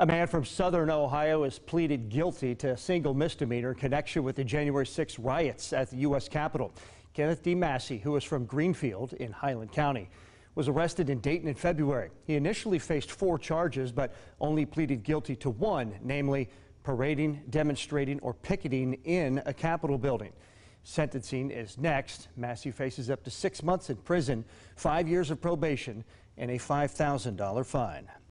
A man from southern Ohio has pleaded guilty to a single misdemeanor in connection with the January 6 riots at the U.S. Capitol. Kenneth D. Massey, who is from Greenfield in Highland County, was arrested in Dayton in February. He initially faced four charges, but only pleaded guilty to one, namely parading, demonstrating, or picketing in a Capitol building. Sentencing is next. Massey faces up to six months in prison, five years of probation, and a $5,000 fine.